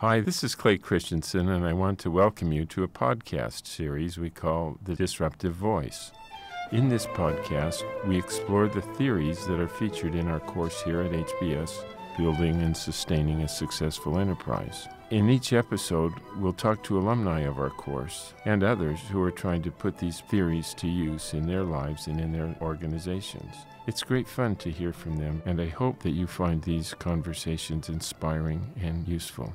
Hi, this is Clay Christensen, and I want to welcome you to a podcast series we call The Disruptive Voice. In this podcast, we explore the theories that are featured in our course here at HBS, Building and Sustaining a Successful Enterprise. In each episode, we'll talk to alumni of our course and others who are trying to put these theories to use in their lives and in their organizations. It's great fun to hear from them, and I hope that you find these conversations inspiring and useful.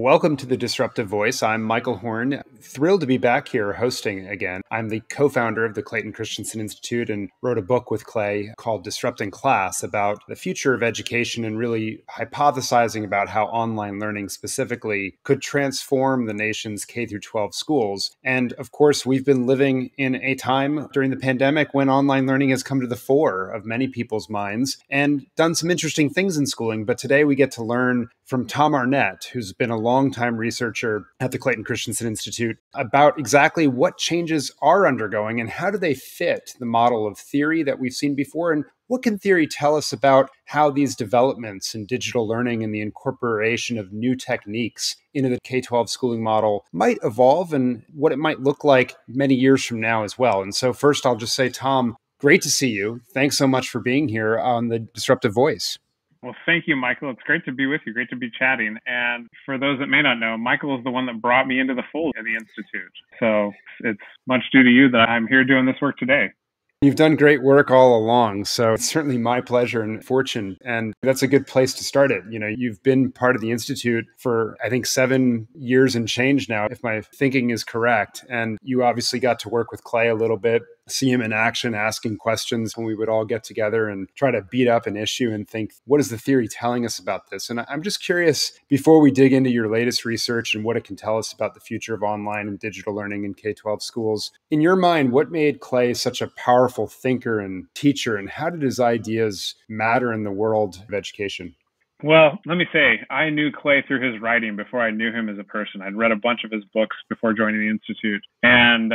Welcome to the Disruptive Voice. I'm Michael Horn. Thrilled to be back here hosting again. I'm the co founder of the Clayton Christensen Institute and wrote a book with Clay called Disrupting Class about the future of education and really hypothesizing about how online learning specifically could transform the nation's K 12 schools. And of course, we've been living in a time during the pandemic when online learning has come to the fore of many people's minds and done some interesting things in schooling. But today we get to learn from Tom Arnett, who's been a longtime researcher at the Clayton Christensen Institute, about exactly what changes are undergoing and how do they fit the model of theory that we've seen before and what can theory tell us about how these developments in digital learning and the incorporation of new techniques into the K 12 schooling model might evolve and what it might look like many years from now as well? And so, first, I'll just say, Tom, great to see you. Thanks so much for being here on the Disruptive Voice. Well, thank you, Michael. It's great to be with you. Great to be chatting. And for those that may not know, Michael is the one that brought me into the fold at the Institute. So it's much due to you that I'm here doing this work today. You've done great work all along. So it's certainly my pleasure and fortune. And that's a good place to start it. You know, you've been part of the Institute for, I think, seven years and change now, if my thinking is correct. And you obviously got to work with Clay a little bit see him in action asking questions when we would all get together and try to beat up an issue and think, what is the theory telling us about this? And I'm just curious, before we dig into your latest research and what it can tell us about the future of online and digital learning in K 12 schools, in your mind, what made Clay such a powerful thinker and teacher? And how did his ideas matter in the world of education? Well, let me say, I knew Clay through his writing before I knew him as a person. I'd read a bunch of his books before joining the Institute. And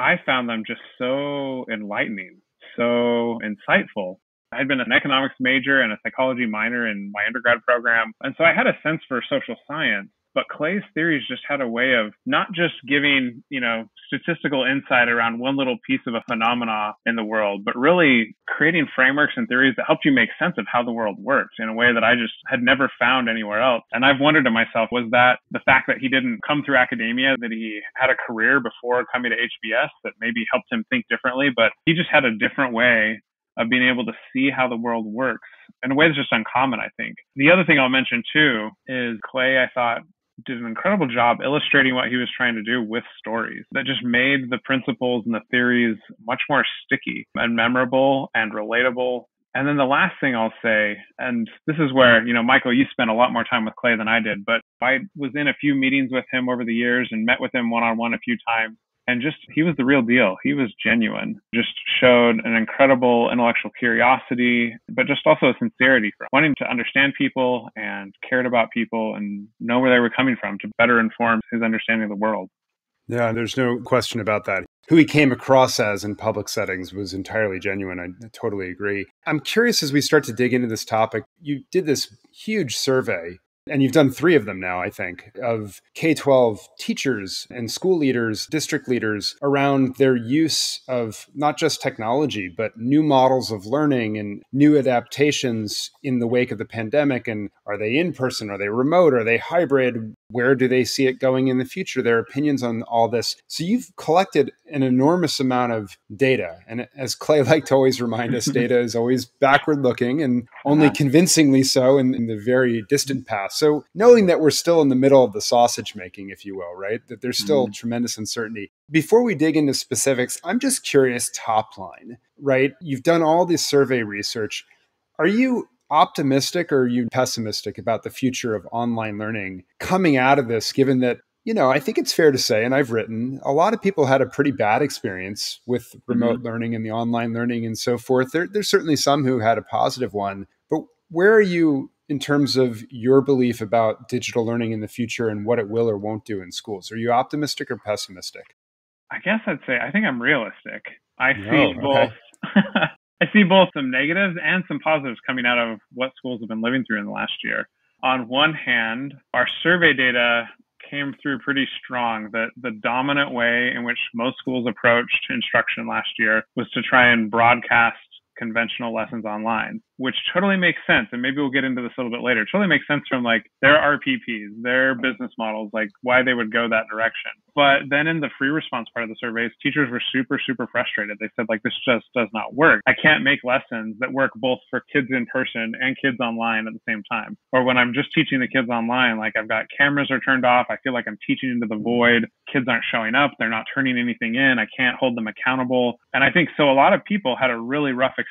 I found them just so enlightening, so insightful. I had been an economics major and a psychology minor in my undergrad program. And so I had a sense for social science. But Clay's theories just had a way of not just giving, you know, statistical insight around one little piece of a phenomena in the world, but really creating frameworks and theories that helped you make sense of how the world works in a way that I just had never found anywhere else. And I've wondered to myself, was that the fact that he didn't come through academia, that he had a career before coming to HBS that maybe helped him think differently, but he just had a different way of being able to see how the world works in a way that's just uncommon, I think. The other thing I'll mention too is Clay, I thought, did an incredible job illustrating what he was trying to do with stories that just made the principles and the theories much more sticky and memorable and relatable. And then the last thing I'll say, and this is where, you know, Michael, you spent a lot more time with Clay than I did, but I was in a few meetings with him over the years and met with him one on one a few times and just he was the real deal. He was genuine. Just showed an incredible intellectual curiosity, but just also a sincerity for wanting to understand people and cared about people and know where they were coming from to better inform his understanding of the world. Yeah, there's no question about that. Who he came across as in public settings was entirely genuine. I totally agree. I'm curious as we start to dig into this topic. You did this huge survey and you've done three of them now, I think, of K 12 teachers and school leaders, district leaders around their use of not just technology, but new models of learning and new adaptations in the wake of the pandemic. And are they in person? Are they remote? Are they hybrid? Where do they see it going in the future? Their opinions on all this. So you've collected an enormous amount of data. And as Clay liked to always remind us, data is always backward looking and only uh-huh. convincingly so in, in, the very distant past. So knowing that we're still in the middle of the sausage making, if you will, right? That there's still mm. tremendous uncertainty. Before we dig into specifics, I'm just curious top line, right? You've done all this survey research. Are you optimistic or are you pessimistic about the future of online learning coming out of this, given that you know, I think it's fair to say, and I've written, a lot of people had a pretty bad experience with remote mm-hmm. learning and the online learning and so forth. There, there's certainly some who had a positive one, but where are you in terms of your belief about digital learning in the future and what it will or won't do in schools? Are you optimistic or pessimistic? I guess I'd say I think I'm realistic. I oh, see oh, both. I see both some negatives and some positives coming out of what schools have been living through in the last year. on one hand, our survey data came through pretty strong that the dominant way in which most schools approached instruction last year was to try and broadcast conventional lessons online, which totally makes sense. And maybe we'll get into this a little bit later. It totally makes sense from like their RPPs, their business models, like why they would go that direction. But then in the free response part of the surveys, teachers were super, super frustrated. They said like, this just does not work. I can't make lessons that work both for kids in person and kids online at the same time. Or when I'm just teaching the kids online, like I've got cameras are turned off. I feel like I'm teaching into the void. Kids aren't showing up. They're not turning anything in. I can't hold them accountable. And I think so a lot of people had a really rough experience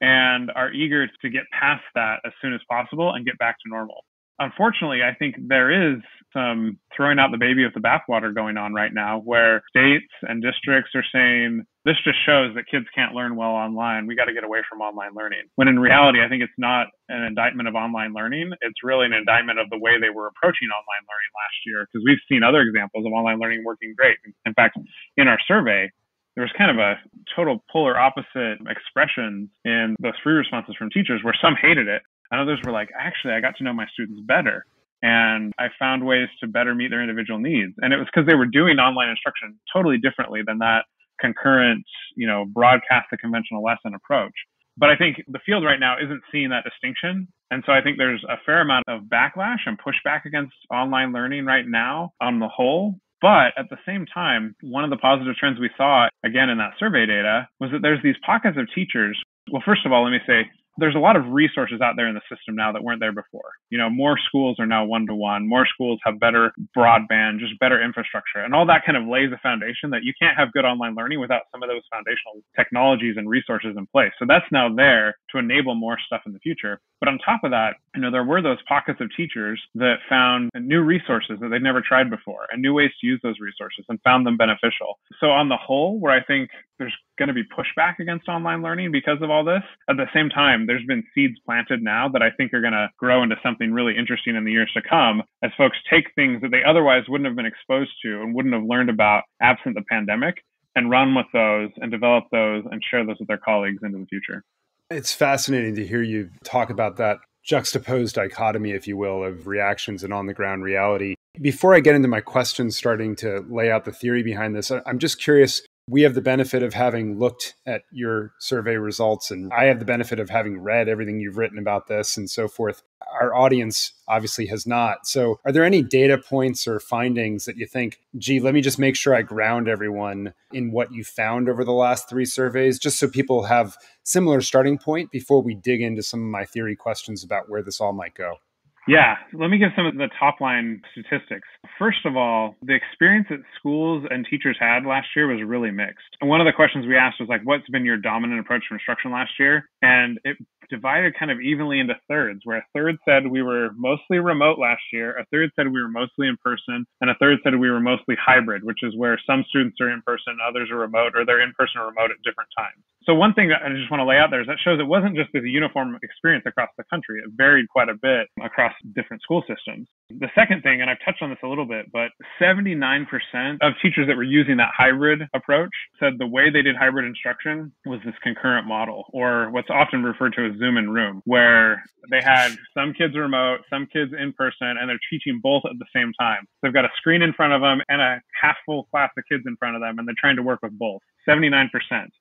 and are eager to get past that as soon as possible and get back to normal. Unfortunately, I think there is some throwing out the baby with the bathwater going on right now where states and districts are saying this just shows that kids can't learn well online. We got to get away from online learning. When in reality, I think it's not an indictment of online learning. It's really an indictment of the way they were approaching online learning last year because we've seen other examples of online learning working great. In fact, in our survey, there was kind of a total polar opposite expressions in those free responses from teachers where some hated it and others were like, actually, I got to know my students better and I found ways to better meet their individual needs. And it was because they were doing online instruction totally differently than that concurrent, you know, broadcast the conventional lesson approach. But I think the field right now isn't seeing that distinction. And so I think there's a fair amount of backlash and pushback against online learning right now on the whole. But at the same time, one of the positive trends we saw again in that survey data was that there's these pockets of teachers. Well, first of all, let me say there's a lot of resources out there in the system now that weren't there before. You know, more schools are now one to one. More schools have better broadband, just better infrastructure. And all that kind of lays a foundation that you can't have good online learning without some of those foundational technologies and resources in place. So that's now there to enable more stuff in the future. But on top of that, you know, there were those pockets of teachers that found new resources that they'd never tried before and new ways to use those resources and found them beneficial. So on the whole, where I think there's going to be pushback against online learning because of all this, at the same time, there's been seeds planted now that I think are going to grow into something really interesting in the years to come as folks take things that they otherwise wouldn't have been exposed to and wouldn't have learned about absent the pandemic and run with those and develop those and share those with their colleagues into the future. It's fascinating to hear you talk about that juxtaposed dichotomy, if you will, of reactions and on the ground reality. Before I get into my questions, starting to lay out the theory behind this, I'm just curious. We have the benefit of having looked at your survey results, and I have the benefit of having read everything you've written about this and so forth our audience obviously has not. So, are there any data points or findings that you think, gee, let me just make sure I ground everyone in what you found over the last three surveys, just so people have similar starting point before we dig into some of my theory questions about where this all might go? Yeah, let me give some of the top line statistics. First of all, the experience that schools and teachers had last year was really mixed. And one of the questions we asked was like, what's been your dominant approach to instruction last year? And it divided kind of evenly into thirds, where a third said we were mostly remote last year, a third said we were mostly in person, and a third said we were mostly hybrid, which is where some students are in person, others are remote, or they're in person or remote at different times. So one thing that I just want to lay out there is that shows it wasn't just this uniform experience across the country. It varied quite a bit across different school systems. The second thing, and I've touched on this a little bit, but 79% of teachers that were using that hybrid approach said the way they did hybrid instruction was this concurrent model, or what's often referred to as Zoom in Room, where they had some kids remote, some kids in person, and they're teaching both at the same time. They've got a screen in front of them and a half full class of kids in front of them, and they're trying to work with both. 79%.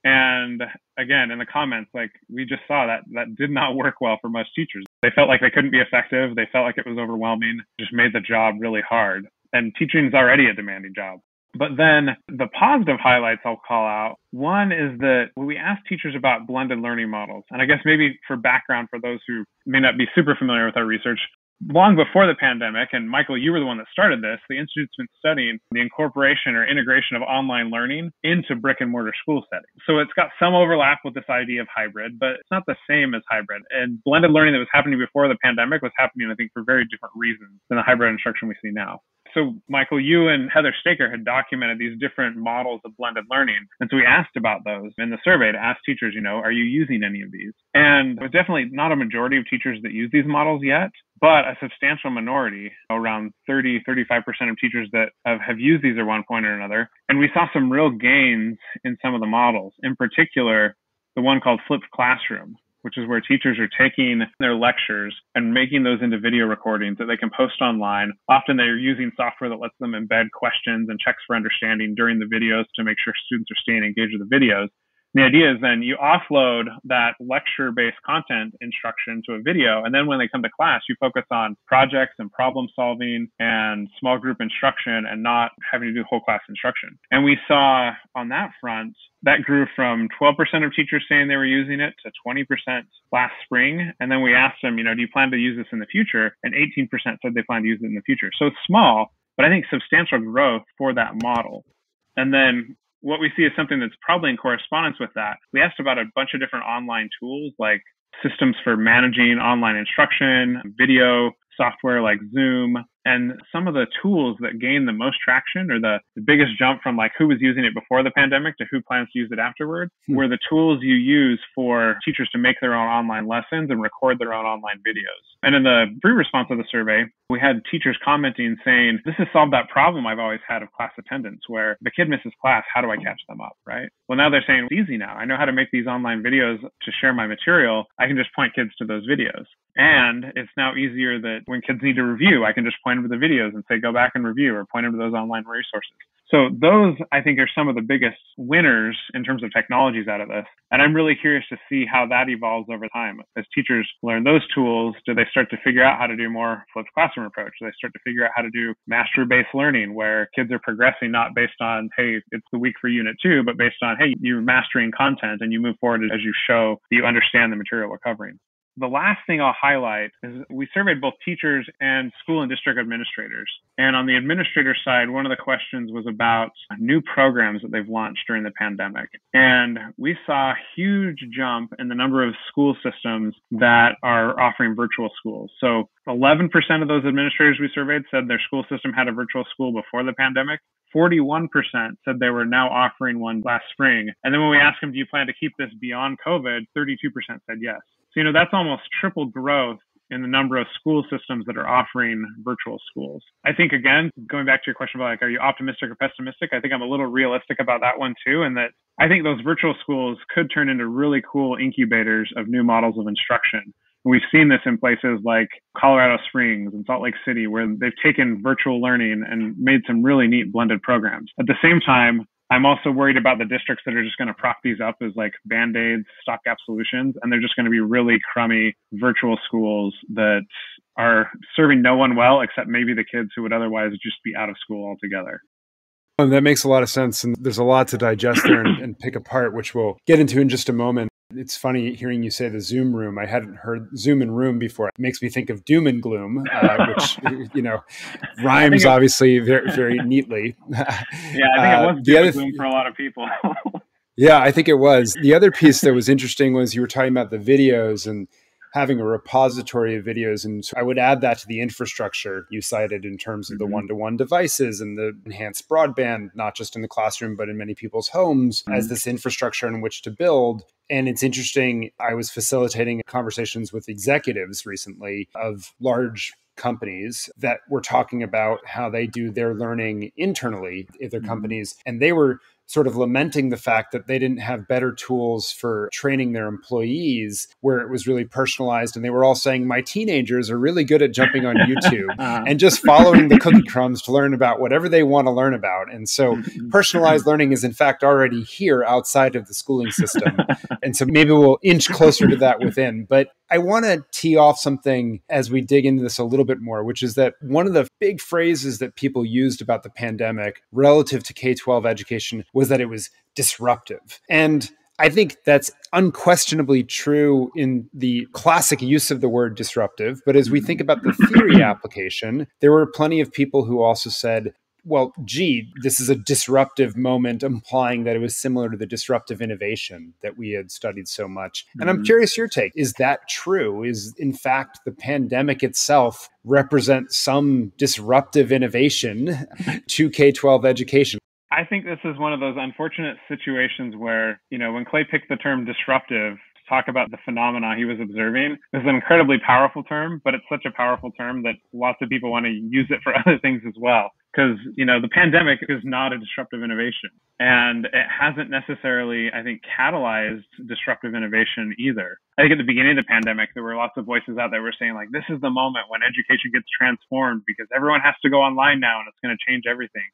And again, in the comments, like we just saw that that did not work well for most teachers. They felt like they couldn't be effective. They felt like it was overwhelming, just made the job really hard. And teaching is already a demanding job. But then the positive highlights I'll call out. One is that when we asked teachers about blended learning models, and I guess maybe for background for those who may not be super familiar with our research, long before the pandemic, and Michael, you were the one that started this, the Institute's been studying the incorporation or integration of online learning into brick and mortar school settings. So it's got some overlap with this idea of hybrid, but it's not the same as hybrid. And blended learning that was happening before the pandemic was happening, I think, for very different reasons than the hybrid instruction we see now so Michael, you and Heather Staker had documented these different models of blended learning. And so we asked about those in the survey to ask teachers, you know, are you using any of these? And there's definitely not a majority of teachers that use these models yet, but a substantial minority, around 30, 35% of teachers that have, have used these at one point or another. And we saw some real gains in some of the models, in particular, the one called flipped classroom which is where teachers are taking their lectures and making those into video recordings that they can post online. Often they're using software that lets them embed questions and checks for understanding during the videos to make sure students are staying engaged with the videos the idea is then you offload that lecture based content instruction to a video. And then when they come to class, you focus on projects and problem solving and small group instruction and not having to do whole class instruction. And we saw on that front, that grew from 12% of teachers saying they were using it to 20% last spring. And then we asked them, you know, do you plan to use this in the future? And 18% said they plan to use it in the future. So it's small, but I think substantial growth for that model. And then what we see is something that's probably in correspondence with that. We asked about a bunch of different online tools like systems for managing online instruction, video software like Zoom, and some of the tools that gained the most traction or the, the biggest jump from like who was using it before the pandemic to who plans to use it afterwards hmm. were the tools you use for teachers to make their own online lessons and record their own online videos. And in the free response of the survey, we had teachers commenting saying, this has solved that problem I've always had of class attendance where the kid misses class. How do I catch them up? Right. Well, now they're saying it's easy now. I know how to make these online videos to share my material. I can just point kids to those videos. And it's now easier that when kids need to review, I can just point them to the videos and say, go back and review or point them to those online resources. So those, I think, are some of the biggest winners in terms of technologies out of this. And I'm really curious to see how that evolves over time. As teachers learn those tools, do they start to figure out how to do more flipped classroom approach? Do they start to figure out how to do mastery-based learning where kids are progressing not based on, hey, it's the week for unit two, but based on, hey, you're mastering content and you move forward as you show that you understand the material we're covering the last thing I'll highlight is we surveyed both teachers and school and district administrators. And on the administrator side, one of the questions was about new programs that they've launched during the pandemic. And we saw a huge jump in the number of school systems that are offering virtual schools. So 11% of those administrators we surveyed said their school system had a virtual school before the pandemic. 41% said they were now offering one last spring. And then when we asked them, do you plan to keep this beyond COVID? 32% said yes. So, you know, that's almost triple growth in the number of school systems that are offering virtual schools. I think again, going back to your question about like, are you optimistic or pessimistic? I think I'm a little realistic about that one too, and that I think those virtual schools could turn into really cool incubators of new models of instruction. We've seen this in places like Colorado Springs and Salt Lake City, where they've taken virtual learning and made some really neat blended programs. At the same time, I'm also worried about the districts that are just going to prop these up as like band aids, stopgap solutions, and they're just going to be really crummy virtual schools that are serving no one well except maybe the kids who would otherwise just be out of school altogether. And that makes a lot of sense. And there's a lot to digest there and, and pick apart, which we'll get into in just a moment. It's funny hearing you say the Zoom room. I hadn't heard Zoom and room before. It makes me think of doom and gloom, uh, which you know rhymes obviously very very neatly. yeah, I think it was uh, doom and gloom for a lot of people. yeah, I think it was. The other piece that was interesting was you were talking about the videos and having a repository of videos. And so I would add that to the infrastructure you cited in terms of the one to one devices and the enhanced broadband, not just in the classroom, but in many people's homes mm-hmm. as this infrastructure in which to build. And it's interesting. I was facilitating conversations with executives recently of large companies that were talking about how they do their learning internally in their mm-hmm. companies. And they were sort of lamenting the fact that they didn't have better tools for training their employees where it was really personalized. And they were all saying, My teenagers are really good at jumping on YouTube uh-huh. and just following the cookie crumbs to learn about whatever they want to learn about. And so mm-hmm. personalized learning is, in fact, already here outside of the schooling system. and so maybe we'll inch closer to that within. But I want to tee off something as we dig into this a little bit more, which is that one of the big phrases that people used about the pandemic relative to K 12 education was that it was disruptive. And I think that's unquestionably true in the classic use of the word disruptive. But as we think about the theory application, there were plenty of people who also said well, gee, this is a disruptive moment, implying that it was similar to the disruptive innovation that we had studied so much. Mm-hmm. And I'm mm-hmm. curious your take. Is that true? Is, in fact, the pandemic itself represent some disruptive innovation to K 12 education? I think this is one of those unfortunate situations where, you know, when Clay picked the term disruptive, talk about the phenomena he was observing. Is an incredibly powerful term, but it's such a powerful term that lots of people want to use it for other things as well. because you know the pandemic is not a disruptive innovation and it hasn't necessarily i think catalyzed disruptive innovation either. I think at the beginning of the pandemic there were lots of voices out there were saying like this is the moment when education gets transformed because everyone has to go online now and it's going to change everything.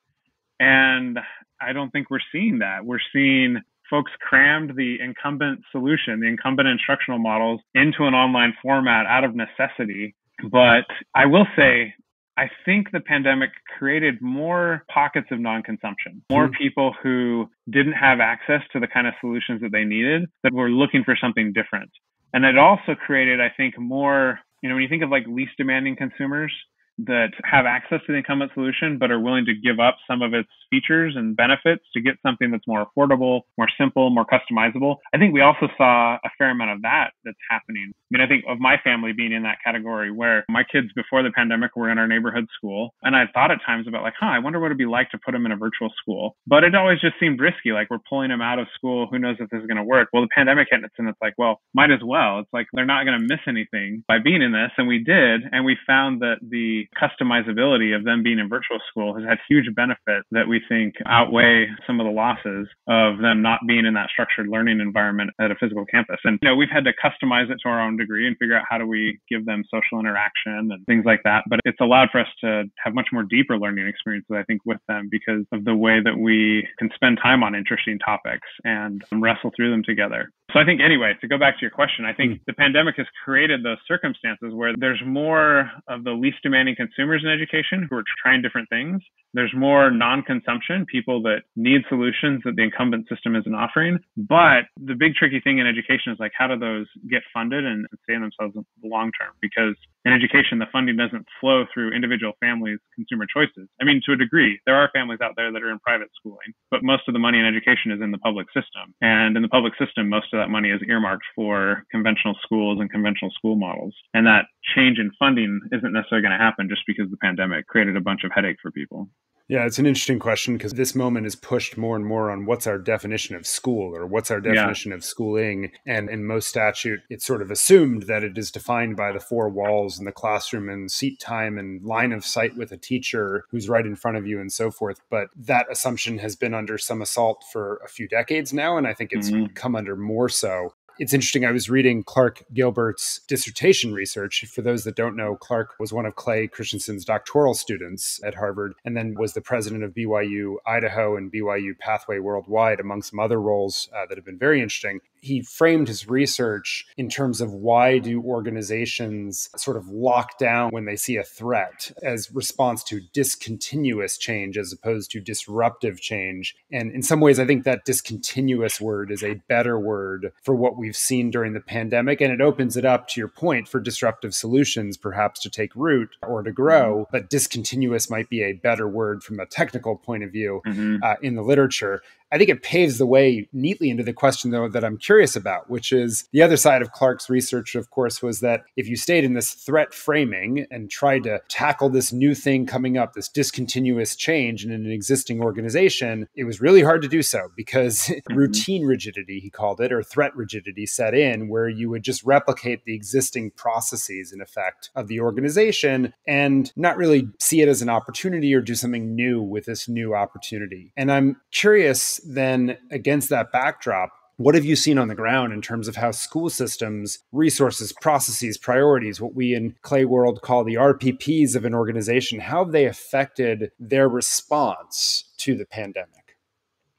And i don't think we're seeing that. We're seeing folks crammed the incumbent solution the incumbent instructional models into an online format out of necessity but I will say I think the pandemic created more pockets of non-consumption, more mm-hmm. people who didn't have access to the kind of solutions that they needed that were looking for something different. And it also created, I think, more, you know, when you think of like least demanding consumers, that have access to the incumbent solution but are willing to give up some of its features and benefits to get something that's more affordable, more simple, more customizable. I think we also saw a fair amount of that that's happening. I mean, I think of my family being in that category where my kids before the pandemic were in our neighborhood school. And I thought at times about like, huh, I wonder what it'd be like to put them in a virtual school. But it always just seemed risky. Like we're pulling them out of school. Who knows if this is going to work? Well, the pandemic hit and it's like, well, might as well. It's like they're not going to miss anything by being in this. And we did. And we found that the customizability of them being in virtual school has had huge benefits that we think outweigh some of the losses of them not being in that structured learning environment at a physical campus. And, you know, we've had to customize it to our own degree and figure out how do we give them social interaction and things like that. But it's allowed for us to have much more deeper learning experiences, I think, with them because of the way that we can spend time on interesting topics and wrestle through them together. So I think anyway, to go back to your question, I think mm. the pandemic has created those circumstances where there's more of the least demanding consumers in education who are trying different things. There's more non-consumption, people that need solutions that the incumbent system isn't offering. But the big tricky thing in education is like how do those get funded and sustain themselves in the long term? Because in education, the funding doesn't flow through individual families' consumer choices. I mean, to a degree, there are families out there that are in private schooling, but most of the money in education is in the public system. And in the public system, most of that money is earmarked for conventional schools and conventional school models. And that change in funding isn't necessarily going to happen just because the pandemic created a bunch of headache for people. Yeah, it's an interesting question because this moment is pushed more and more on what's our definition of school or what's our definition yeah. of schooling. And in most statute, it's sort of assumed that it is defined by the four walls and the classroom and seat time and line of sight with a teacher who's right in front of you and so forth. But that assumption has been under some assault for a few decades now. And I think it's mm-hmm. come under more so it's interesting. I was reading Clark Gilbert's dissertation research. For those that don't know, Clark was one of Clay Christensen's doctoral students at Harvard and then was the president of BYU Idaho and BYU Pathway Worldwide, among some other roles uh, that have been very interesting he framed his research in terms of why do organizations sort of lock down when they see a threat as response to discontinuous change as opposed to disruptive change. And in some ways, I think that discontinuous word is a better word for what we've seen during the pandemic. And it opens it up to your point for disruptive solutions, perhaps to take root or to grow. But discontinuous might be a better word from a technical point of view mm-hmm. uh, in the literature. I think it paves the way neatly into the question, though, that I'm curious about, which is the other side of Clark's research, of course, was that if you stayed in this threat framing and tried to tackle this new thing coming up, this discontinuous change in an existing organization, it was really hard to do so because mm-hmm. routine rigidity, he called it, or threat rigidity set in, where you would just replicate the existing processes, in effect, of the organization and not really see it as an opportunity or do something new with this new opportunity. And I'm curious then against that backdrop, what have you seen on the ground in terms of how school systems, resources, processes, priorities, what we in Clay World call the RPPs of an organization, how have they affected their response to the pandemic?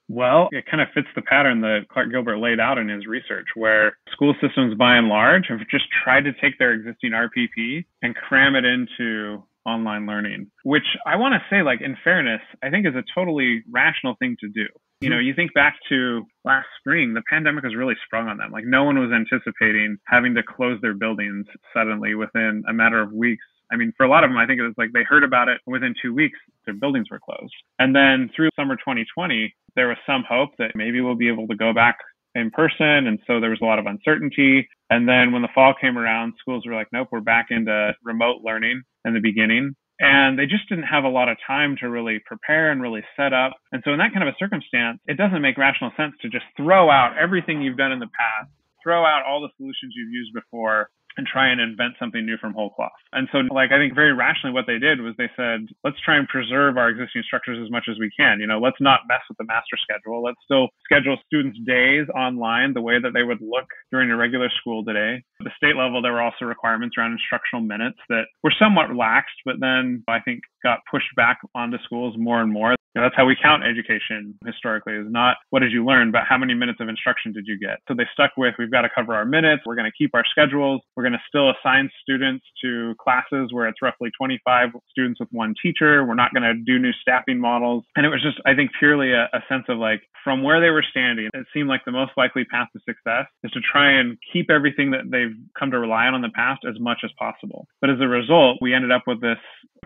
Well, it kind of fits the pattern that Clark Gilbert laid out in his research, where school systems by and large have just tried to take their existing RPP and cram it into online learning, which I want to say, like, in fairness, I think is a totally rational thing to do. You know, you think back to last spring, the pandemic has really sprung on them. Like, no one was anticipating having to close their buildings suddenly within a matter of weeks. I mean, for a lot of them, I think it was like they heard about it within two weeks, their buildings were closed. And then through summer 2020, there was some hope that maybe we'll be able to go back in person. And so there was a lot of uncertainty. And then when the fall came around, schools were like, nope, we're back into remote learning in the beginning and they just didn't have a lot of time to really prepare and really set up. And so in that kind of a circumstance, it doesn't make rational sense to just throw out everything you've done in the past, throw out all the solutions you've used before, and try and invent something new from whole cloth. And so, like, I think very rationally what they did was they said, let's try and preserve our existing structures as much as we can. You know, let's not mess with the master schedule. Let's still schedule students' days online the way that they would look during a regular school day. At the state level, there were also requirements around instructional minutes that were somewhat relaxed, but then I think got pushed back onto schools more and more. Know, that's how we count education historically is not what did you learn, but how many minutes of instruction did you get. So they stuck with we've got to cover our minutes. We're going to keep our schedules. We're going to still assign students to classes where it's roughly 25 students with one teacher. We're not going to do new staffing models. And it was just, I think, purely a, a sense of like from where they were standing, it seemed like the most likely path to success is to try and keep everything that they've come to rely on in the past as much as possible. But as a result, we ended up with this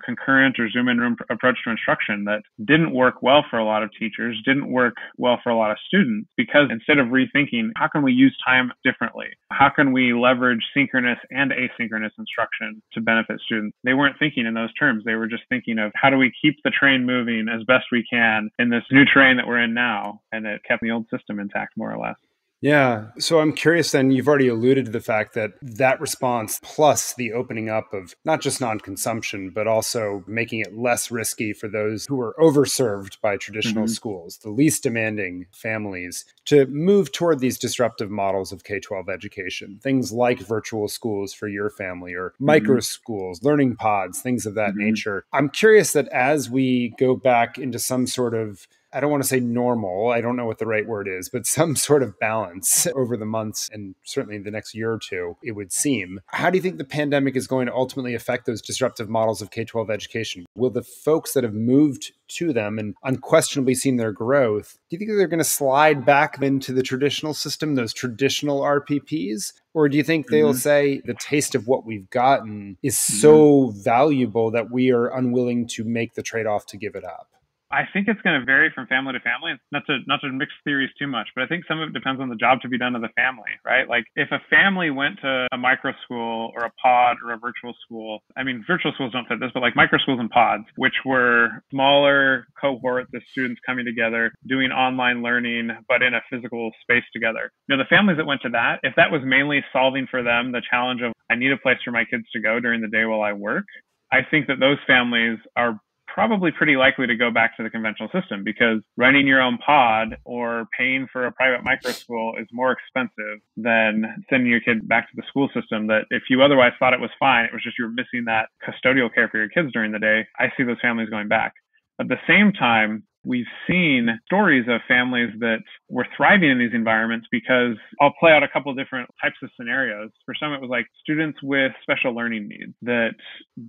concurrent or Zoom in room approach to instruction that didn't work well for a lot of teachers, didn't work well for a lot of students because instead of rethinking, how can we use time differently? How can we leverage synchronous and asynchronous instruction to benefit students? They weren't thinking in those terms. They were just thinking of how do we keep the train moving as best we can in this new train that we're in now? And it kept the old system intact more or less. Yeah. So I'm curious then, you've already alluded to the fact that that response plus the opening up of not just non consumption, but also making it less risky for those who are overserved by traditional mm-hmm. schools, the least demanding families, to move toward these disruptive models of K 12 education. Things like virtual schools for your family or mm-hmm. micro schools, learning pods, things of that mm-hmm. nature. I'm curious that as we go back into some sort of I don't want to say normal, I don't know what the right word is, but some sort of balance over the months and certainly the next year or two, it would seem. How do you think the pandemic is going to ultimately affect those disruptive models of K 12 education? Will the folks that have moved to them and unquestionably seen their growth, do you think they're going to slide back into the traditional system, those traditional RPPs? Or do you think they'll mm-hmm. say the taste of what we've gotten is mm-hmm. so valuable that we are unwilling to make the trade off to give it up? I think it's going to vary from family to family. Not to not to mix theories too much, but I think some of it depends on the job to be done of the family, right? Like if a family went to a micro school or a pod or a virtual school, I mean, virtual schools don't fit this, but like micro schools and pods, which were smaller cohorts of students coming together, doing online learning, but in a physical space together. You know, the families that went to that, if that was mainly solving for them the challenge of I need a place for my kids to go during the day while I work, I think that those families are probably pretty likely to go back to the conventional system because running your own pod or paying for a private micro school is more expensive than sending your kid back to the school system that if you otherwise thought it was fine, it was just you were missing that custodial care for your kids during the day. I see those families going back. At the same time, We've seen stories of families that were thriving in these environments because I'll play out a couple different types of scenarios. For some, it was like students with special learning needs that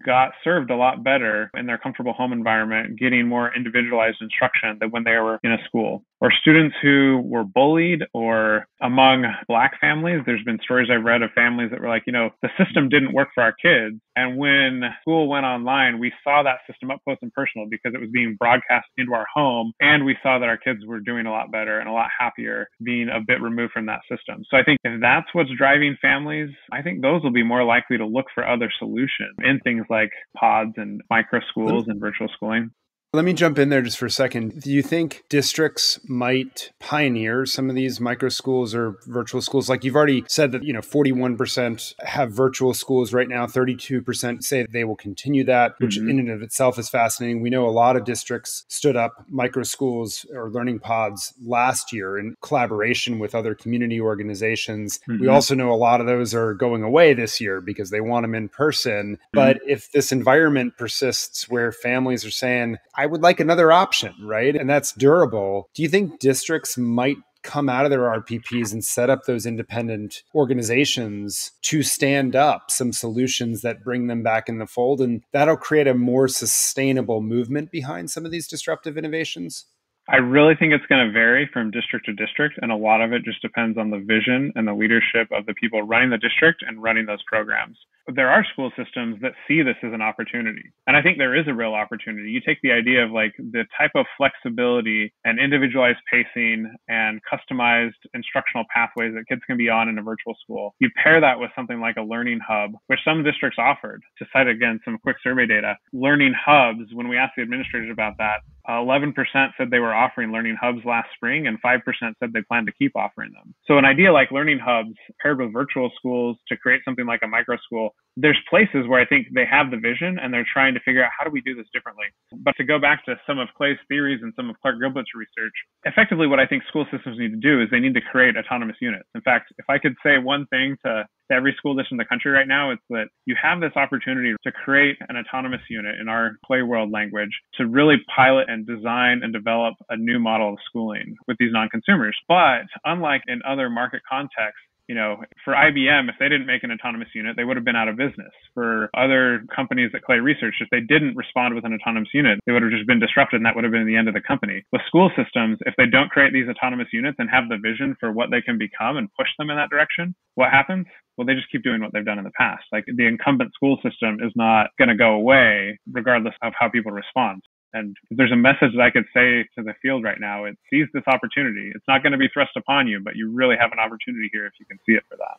got served a lot better in their comfortable home environment, getting more individualized instruction than when they were in a school. Or students who were bullied or among black families, there's been stories I've read of families that were like, you know, the system didn't work for our kids. And when school went online, we saw that system up close and personal because it was being broadcast into our home. And we saw that our kids were doing a lot better and a lot happier being a bit removed from that system. So I think if that's what's driving families, I think those will be more likely to look for other solutions in things like pods and micro schools and virtual schooling. Let me jump in there just for a second. Do you think districts might pioneer some of these micro schools or virtual schools? Like you've already said that, you know, 41% have virtual schools right now, 32% say they will continue that, which mm-hmm. in and of itself is fascinating. We know a lot of districts stood up micro schools or learning pods last year in collaboration with other community organizations. Mm-hmm. We also know a lot of those are going away this year because they want them in person. Mm-hmm. But if this environment persists where families are saying, I would like another option, right? And that's durable. Do you think districts might come out of their RPPs and set up those independent organizations to stand up some solutions that bring them back in the fold. And that'll create a more sustainable movement behind some of these disruptive innovations. I really think it's going to vary from district to district, and a lot of it just depends on the vision and the leadership of the people running the district and running those programs there are school systems that see this as an opportunity. And I think there is a real opportunity. You take the idea of like the type of flexibility and individualized pacing and customized instructional pathways that kids can be on in a virtual school. You pair that with something like a learning hub, which some districts offered. To cite again some quick survey data, learning hubs, when we asked the administrators about that, 11% said they were offering learning hubs last spring, and 5% said they plan to keep offering them. So, an idea like learning hubs paired with virtual schools to create something like a micro school, there's places where I think they have the vision and they're trying to figure out how do we do this differently. But to go back to some of Clay's theories and some of Clark Gilbert's research, effectively what I think school systems need to do is they need to create autonomous units. In fact, if I could say one thing to to every school district in the country right now, it's that you have this opportunity to create an autonomous unit in our Clay world language to really pilot and design and develop a new model of schooling with these non-consumers. But unlike in other market contexts, you know, for IBM, if they didn't make an autonomous unit, they would have been out of business. For other companies that Clay researched, if they didn't respond with an autonomous unit, they would have just been disrupted and that would have been the end of the company. With school systems, if they don't create these autonomous units and have the vision for what they can become and push them in that direction, what happens? Well, they just keep doing what they've done in the past. Like the incumbent school system is not going to go away regardless of how people respond. And if there's a message that I could say to the field right now, it seize this opportunity. It's not going to be thrust upon you, but you really have an opportunity here if you can see it for that.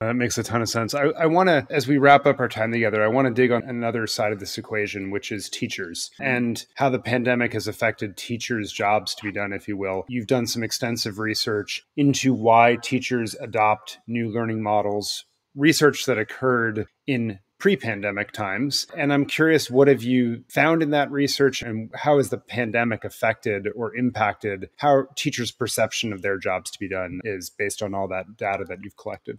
That makes a ton of sense. I, I want to, as we wrap up our time together, I want to dig on another side of this equation, which is teachers and how the pandemic has affected teachers' jobs to be done, if you will. You've done some extensive research into why teachers adopt new learning models, research that occurred in pre-pandemic times. And i'm curious what have you found in that research and how has the pandemic affected or impacted how teachers perception of their jobs to be done is based on all that data that you've collected?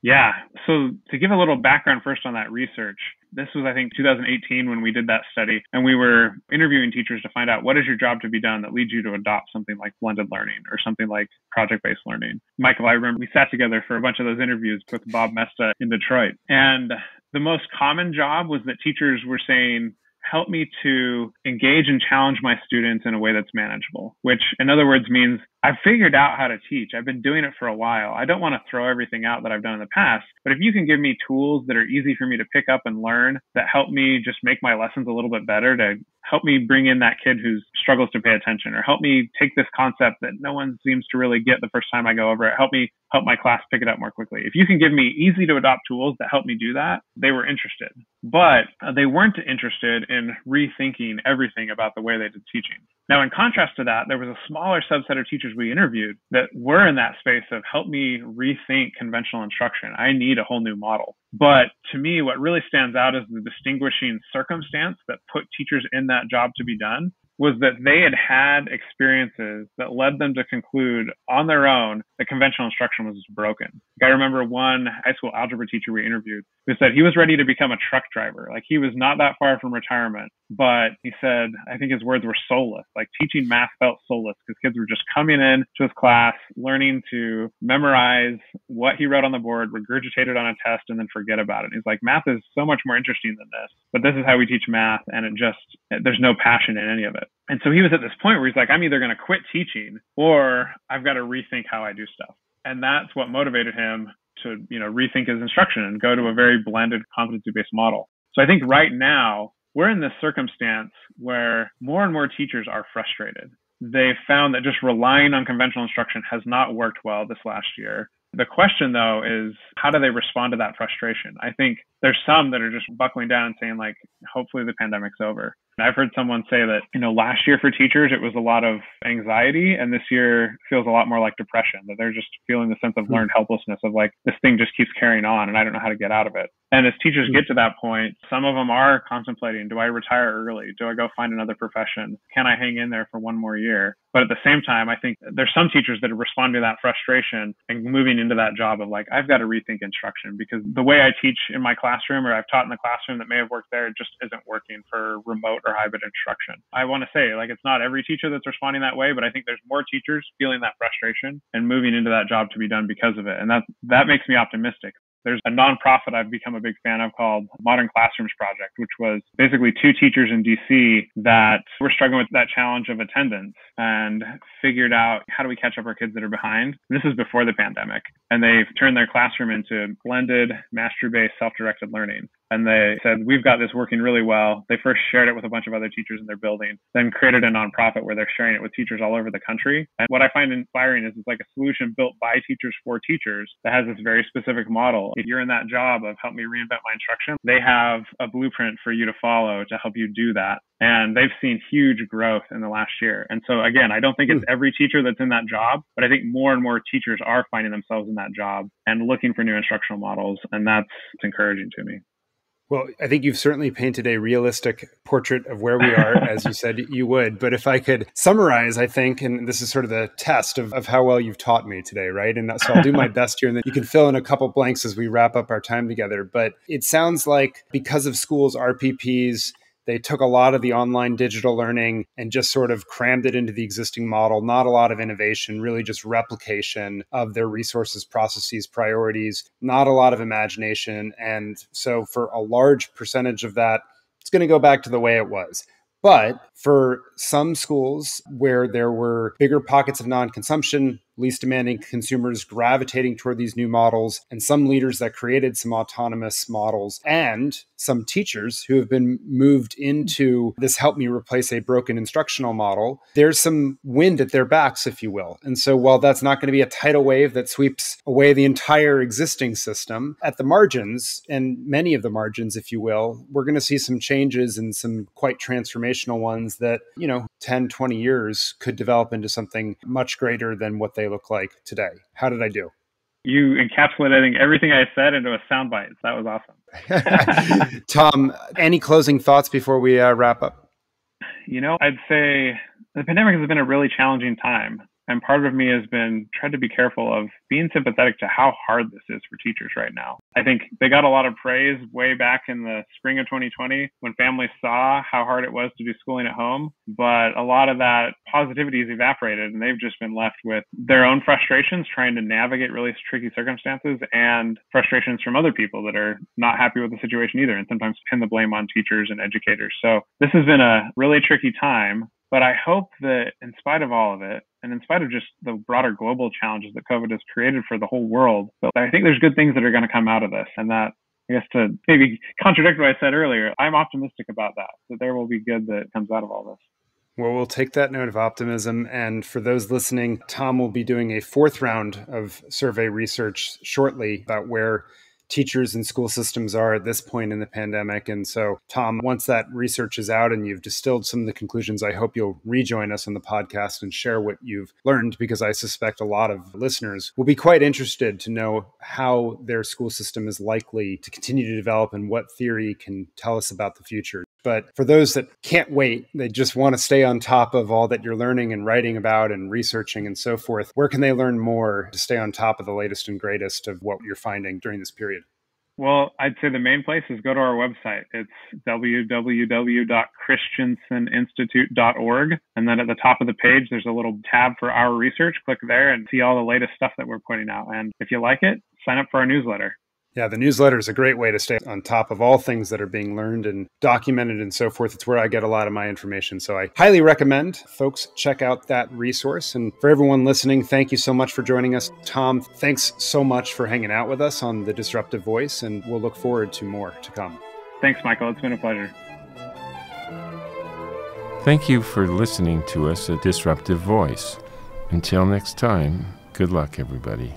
Yeah. So to give a little background first on that research this was i think 2018 when we did that study and we were interviewing teachers to find out what is your job to be done that leads you to adopt something like blended learning or something like project-based learning? Michael i remember we sat together for a bunch of those interviews with Bob Moesta in detroit and the most common job was that teachers were saying, help me to engage and challenge my students in a way that's manageable, which in other words means I've figured out how to teach. I've been doing it for a while. I don't want to throw everything out that I've done in the past, but if you can give me tools that are easy for me to pick up and learn that help me just make my lessons a little bit better to help me bring in that kid who struggles to pay attention or help me take this concept that no one seems to really get the first time I go over it. Help me help my class pick it up more quickly. If you can give me easy to adopt tools that help me do that, they were interested. But they weren't interested in rethinking everything about the way they did teaching. Now, in contrast to that, there was a smaller subset of teachers we interviewed that were in that space of help me rethink conventional instruction. I need a whole new model. But to me, what really stands out is the distinguishing circumstance that put teachers in that job to be done was that they had had experiences that led them to conclude on their own that conventional instruction was broken. Like I remember one high school algebra teacher we interviewed who said he was ready to become a truck driver. Like he was not that far from retirement, but he said, I think his words were soulless. Like teaching math felt soulless because kids were just coming in to his class, learning to memorize what he wrote on the board, regurgitate it on a test, and then forget about it. And he's like, math is so much more interesting than this, but this is how we teach math, and it just there's no passion in any of it. And so he was at this point where he's like, I'm either going to quit teaching or I've got to rethink how I do stuff. And that's what motivated him to, you know, rethink his instruction and go to a very blended competency based model. So I think right now we're in this circumstance where more and more teachers are frustrated. They've found that just relying on conventional instruction has not worked well this last year. The question though is how do they respond to that frustration? I think there's some that are just buckling down and saying like, hopefully the pandemic's over. I've heard someone say that, you know, last year for teachers, it was a lot of anxiety, and this year feels a lot more like depression, that they're just feeling the sense of hmm. learned helplessness of like, this thing just keeps carrying on, and I don't know how to get out of it. And as teachers get to that point, some of them are contemplating do I retire early? Do I go find another profession? Can I hang in there for one more year? But at the same time, I think there's some teachers that are responding to that frustration and moving into that job of like, I've got to rethink instruction because the way I teach in my classroom or I've taught in the classroom that may have worked there just isn't working for remote or hybrid instruction. I want to say, like, it's not every teacher that's responding that way, but I think there's more teachers feeling that frustration and moving into that job to be done because of it. And that, that makes me optimistic. There's a nonprofit I've become a big fan of called Modern Classrooms Project, which was basically two teachers in DC that were struggling with that challenge of attendance and figured out how do we catch up our kids that are behind. This is before the pandemic. And they've turned their classroom into blended, mastery based, self directed learning. And they said, We've got this working really well. They first shared it with a bunch of other teachers in their building, then created a nonprofit where they're sharing it with teachers all over the country. And what I find inspiring is it's like a solution built by teachers for teachers that has this very specific model. If you're in that job of help me reinvent my instruction, they have a blueprint for you to follow to help you do that. And they've seen huge growth in the last year. And so again, I don't think it's hmm. every teacher that's in that job, but I think more and more teachers are finding themselves in that job and looking for new instructional models. And that's encouraging to me. Well, I think you've certainly painted a realistic portrait of where we are, as you said you would. But if I could summarize, I think, and this is sort of the test of, of how well you've taught me today, right? And so I'll do my best here, and then you can fill in a couple blanks as we wrap up our time together. But it sounds like because of schools' RPPs, they took a lot of the online digital learning and just sort of crammed it into the existing model. Not a lot of innovation, really just replication of their resources, processes, priorities, not a lot of imagination. And so, for a large percentage of that, it's going to go back to the way it was. But for some schools where there were bigger pockets of non consumption, least demanding consumers gravitating toward these new models, and some leaders that created some autonomous models, and some teachers who have been moved into this help me replace a broken instructional model, there's some wind at their backs, if you will. And so while that's not going to be a tidal wave that sweeps away the entire existing system, at the margins, and many of the margins, if you will, we're going to see some changes and some quite transformational ones that, you know, 10, 20 years could develop into something much greater than what they look like today. How did I do? You encapsulated everything I said into a soundbite. That was awesome. Tom, any closing thoughts before we uh, wrap up? You know, I'd say the pandemic has been a really challenging time. And part of me has been trying to be careful of being sympathetic to how hard this is for teachers right now. I think they got a lot of praise way back in the spring of 2020 when families saw how hard it was to do schooling at home. But a lot of that positivity has evaporated and they've just been left with their own frustrations trying to navigate really tricky circumstances and frustrations from other people that are not happy with the situation either and sometimes pin the blame on teachers and educators. So this has been a really tricky time. But I hope that in spite of all of it, and in spite of just the broader global challenges that COVID has created for the whole world, but I think there's good things that are going to come out of this. And that, I guess, to maybe contradict what I said earlier, I'm optimistic about that, that there will be good that comes out of all this. Well, we'll take that note of optimism. And for those listening, Tom will be doing a fourth round of survey research shortly about where teachers and school systems are at this point in the pandemic. And so, Tom, once that research is out and you've distilled some of the conclusions, I hope you'll rejoin us on the podcast and share what you've learned because I suspect a lot of listeners will be quite interested to know how their school system is likely to continue to develop and what theory can tell us about the future. But for those that can't wait, they just want to stay on top of all that you're learning and writing about and researching and so forth, where can they learn more to stay on top of the latest and greatest of what you're finding during this period? Well, I'd say the main place is go to our website. It's www.christenseninstitute.org. And then at the top of the page, there's a little tab for our research. Click there and see all the latest stuff that we're putting out. And if you like it, sign up for our newsletter. Yeah, the newsletter is a great way to stay on top of all things that are being learned and documented and so forth. It's where I get a lot of my information. So I highly recommend folks check out that resource. And for everyone listening, thank you so much for joining us. Tom, thanks so much for hanging out with us on The Disruptive Voice, and we'll look forward to more to come. Thanks, Michael. It's been a pleasure. Thank you for listening to us at Disruptive Voice. Until next time, good luck, everybody.